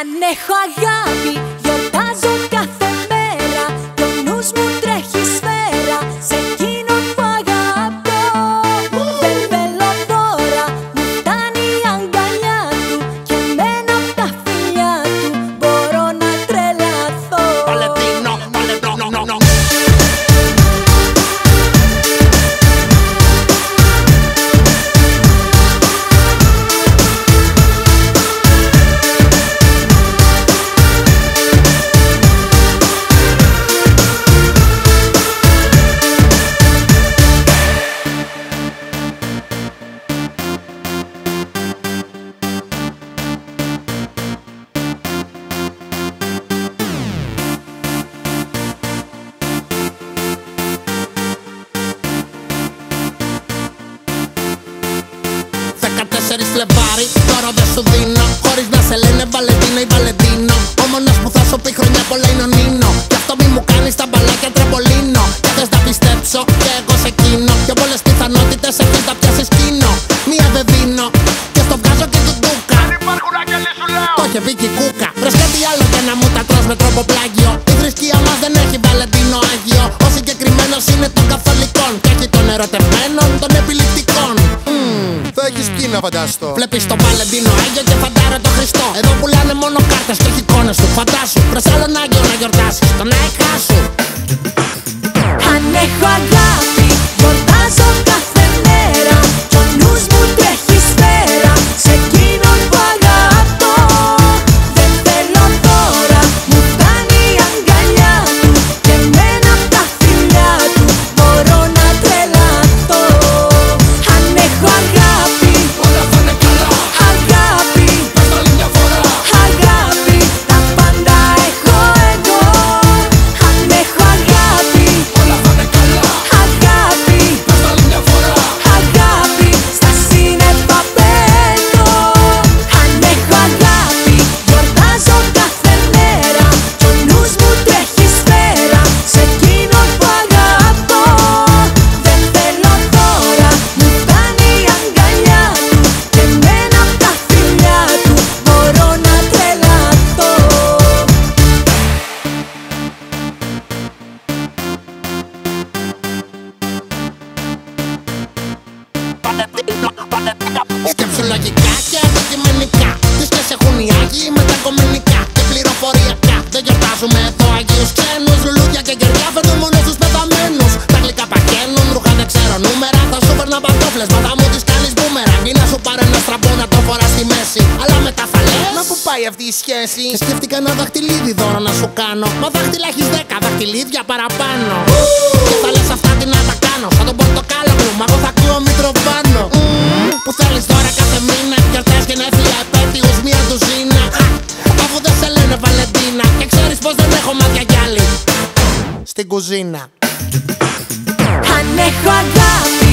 Αν έχω αγάπη, Φλεβάρι, τώρα δεν σου δίνω. Χωρίς να σε λένε Βαλεντίνο ή Βαλεντίνο. Ο μόνος που θα σου πει χρόνια πολλά είναι ο Νίνο. Γι' αυτό μη μου κάνεις τα μπαλάκια τρεμπολίνο Και θες να πιστέψω και εγώ σε εκείνο Πιο πολλές πιθανότητες έχεις να πιάσεις κίνο. Μία δεν δίνω. Και στο βγάζω και του ντούκα Υπάρχουν άγγελοι σου λέω. Το είχε πει και η κούκα. Βρες κάτι άλλο για να μου τα τρως με τρόπο πλάγιο φανταστώ. Βλέπεις το Βαλεντίνο Άγιο και φαντάρα το Χριστό. Εδώ πουλάνε μόνο κάρτες και όχι εικόνες του. Φαντάσου, βρες άλλον Άγιο να γιορτάσεις. Τον Άιχά σου. Αν έχω αγάπη, παίρνα παντόφλες, μα θα μου τις κάνεις μπούμερα. Ή να σου πάρω ένα στραμπό να το φοράς στη μέση. Αλλά με τα φαλές. Μα πού πάει αυτή η σχέση; Και σκέφτηκα ένα δαχτυλίδι δώρο να σου κάνω. Μα δάχτυλα έχεις δέκα δαχτυλίδια παραπάνω. Και θα λες αυτά τι να τα κάνω. Σαν τον πορτοκάλο μου, μα εγώ θα ακούω Μητροβάνο. Μμμ, Που θέλεις τώρα κάθε μήνα. Γιορτές γενέθλια, επέτειους, μία ντουζίνα. Α, Αφού δεν σε λένε Βαλεντίνα. Και ξέρεις πως δεν έχω μάτια κι άλλη. Στην κουζίνα. Αν έχω αγάπη